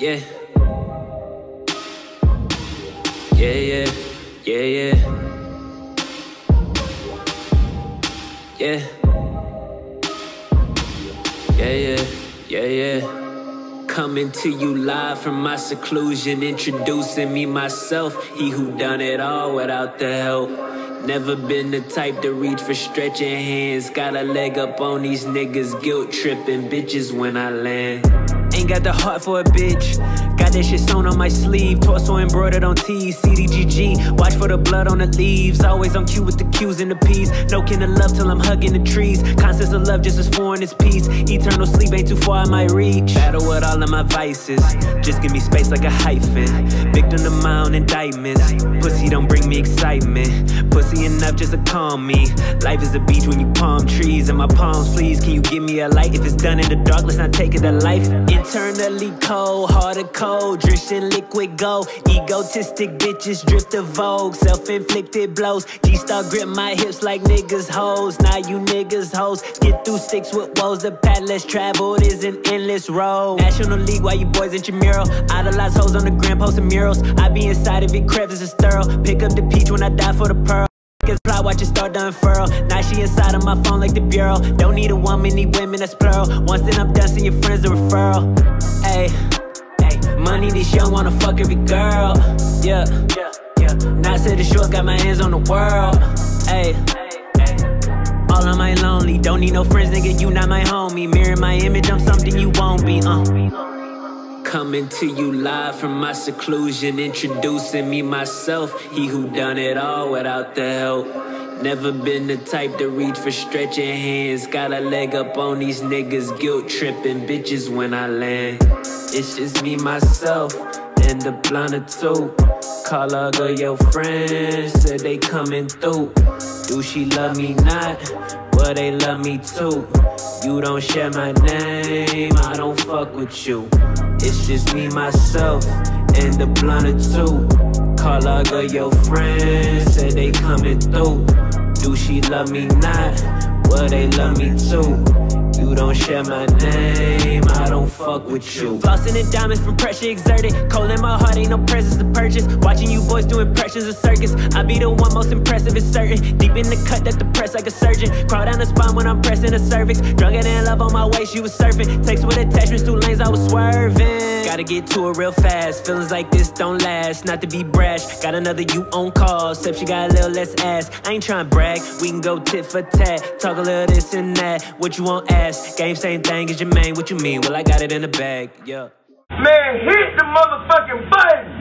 Yeah. Yeah, yeah, yeah, yeah. Yeah. Yeah, yeah, yeah, yeah. Coming to you live from my seclusion, introducing me myself. He who done it all without the help. Never been the type to reach for stretching hands. Got a leg up on these niggas, guilt tripping bitches when I land. Ain't got the heart for a bitch. Got that shit sewn on my sleeve, torso embroidered on T's, CDGG. Watch for the blood on the leaves, always on cue with the Q's and the P's. No kin of love till I'm hugging the trees. Concepts of love just as foreign as peace. Eternal sleep ain't too far I might reach. Battle with all of my vices, just give me space like a hyphen. Victim of my own indictments. Pussy don't bring me excitement. Pussy enough just to calm me. Life is a beach when you palm trees, and my palms please. Can you give me a light? If it's done in the dark, let's not take it to life. Internally cold, heart of cold, drifting liquid gold. Egotistic bitches drift the vogue, self-inflicted blows. G-star grip my hips like niggas hoes. Now you niggas hoes get through sticks with woes. The path less traveled is an endless road. National League, why you boys in your mural. Idolize hoes on the gram, posting murals. I be inside of it, crevice is thorough. Pick up the peach when I die for the pearl. Fly, watch it start to unfurl. Now she inside of my phone like the bureau. Don't need a woman, need women, that's plural. Once then I'm done, send your friends a referral. Hey, hey, money, this young wanna fuck every girl. Yeah, yeah, yeah. Now said the shorts, got my hands on the world. Hey, all on my lonely. Coming to you live from my seclusion, introducing me myself. He who done it all without the help. Never been the type to reach for stretching hands. Got a leg up on these niggas, guilt tripping bitches when I land. It's just me, myself, and the blunt of two. Call all of your friends, said they coming through. Do she love me not? Well, they love me too. You don't share my name, I don't fuck with you. It's just me, myself, and the blunt of two. Call all of your friends, say they coming through. Do she love me not? Well, they love me too. You don't share my name, I don't fuck with you. Flossing the diamonds from pressure exerted. Cold in my heart, ain't no presents to purchase. Watching you boys do impressions of circus. I be the one most impressive, it's certain. Deep in the cut, that the press like a surgeon. Crawl down the spine when I'm pressing the cervix. Drunk and love on my waist, you was surfing. Takes with attachments, two lanes, I was swerving. Gotta get to it real fast. Feelings like this don't last. Not to be brash. Got another you on call. Except she got a little less ass. I ain't trying to brag. We can go tit for tat. Talk a little this and that. What you want Game same thing as your main. What you mean? Well, I got it in the bag. Yeah. Man, hit the motherfucking button.